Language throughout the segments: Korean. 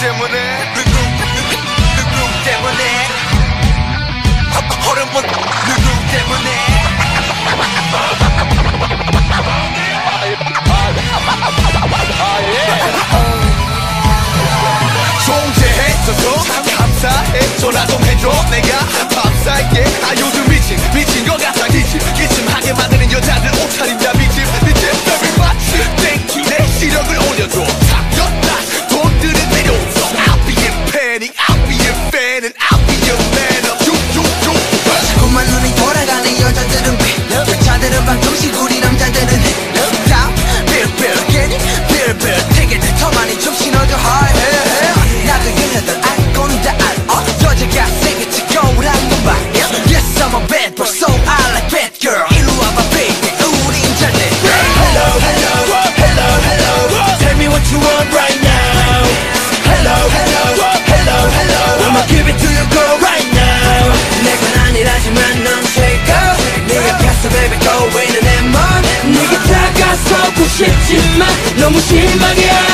때문에 누구 누구 누구 때문에 허름본 누구 때문에 Somos Timbaguear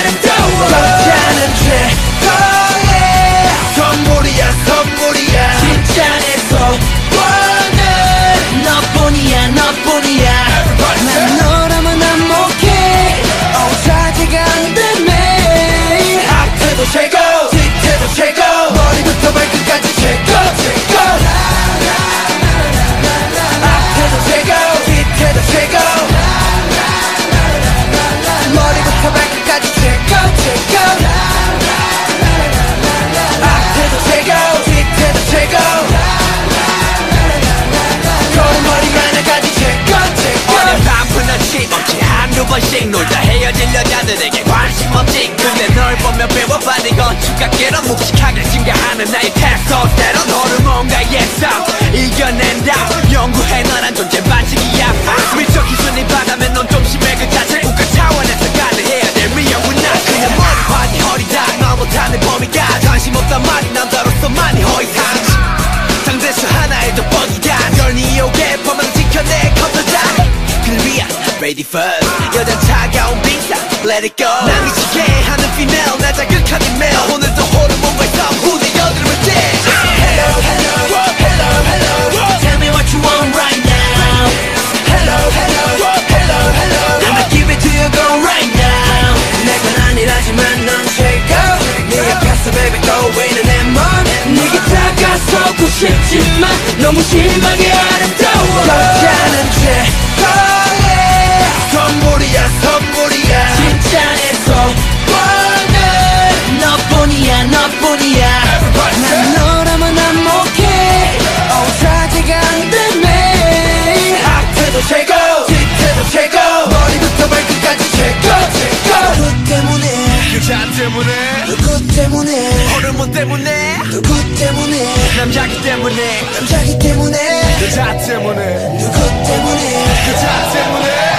더 때론 너를 뭔가의 삶 이겨낸다. 연구해 너란 존재 반칙이야 미쳐 기준이 바다면 넌 좀 심해 그 자체. 국가 차원에서 가능해야 될 위험은 나. 그냥 머리판이 허리다. 말 못하는 범위가 관심 없단 말이 남자로서 많이 허위상. 상대수 하나에도 뻑이간 열니 오게 범행 지켜내 컴퓨터. 그리야 ready first. 여자 차가운 빙상 let it go. 난 미치게 하는 female 나 자극하는 male. 오늘도 호르몬 너무 실망해 여자 때문에. 누구 때문에. 호르몬 때문에. 누구 때문에. 남자기 때문에. 남자기 때문에. 그 여자 때문에. 누구 때문에. 그 여자 때문에.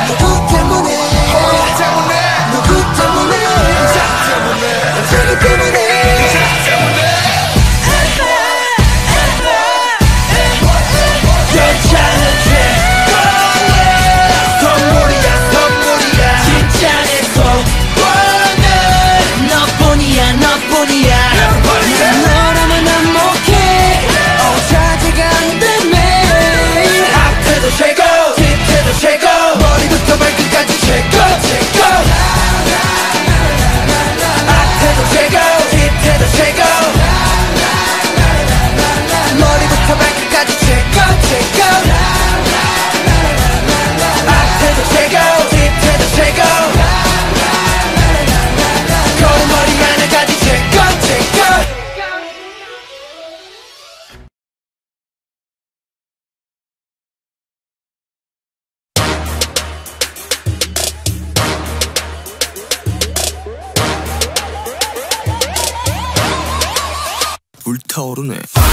香るね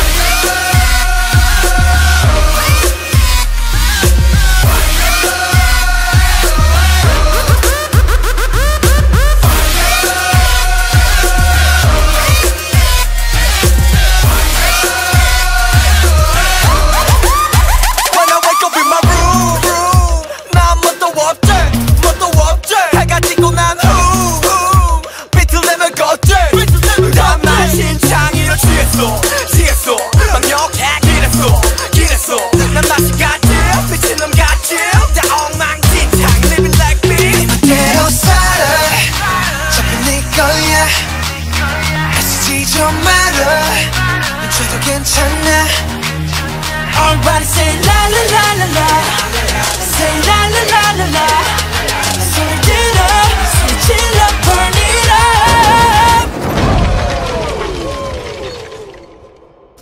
don't matter 이제도 괜찮아 Everybody say la la la la la Say la la la la la 소리 질러 소리 질러 burn it up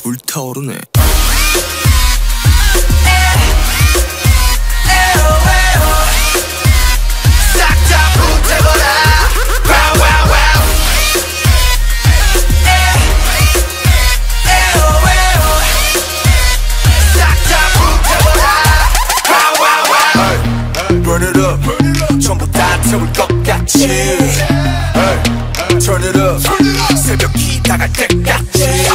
불타오르네 것 같이 hey. Turn it up. 새벽이 다갈 때까지.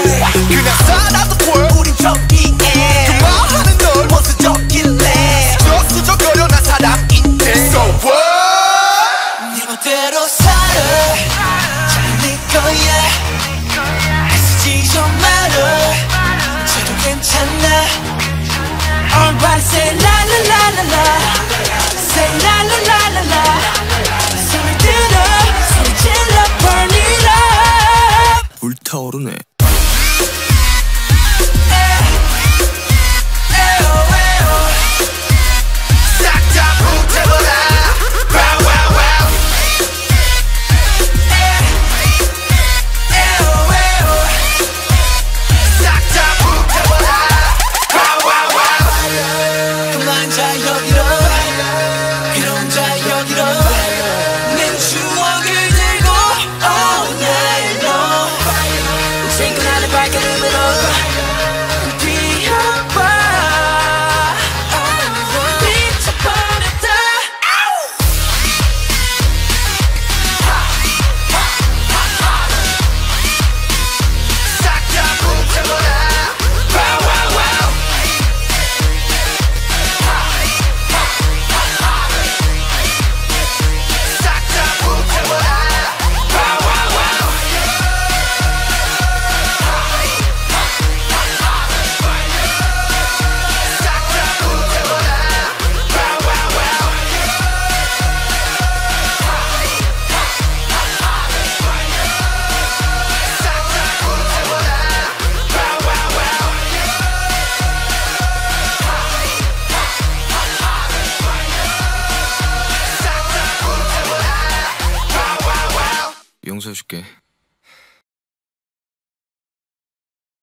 그냥 살아도 보여 우린 정의해 그만하는 널 원수적일래. 수적거려 난 사람인데. So what? 네 멋대로 살아. 잘네 거야. 애쓰지 좀 말아 저도 괜찮아. Everybody say la la la la la. Say la up 불타 like a little 줄게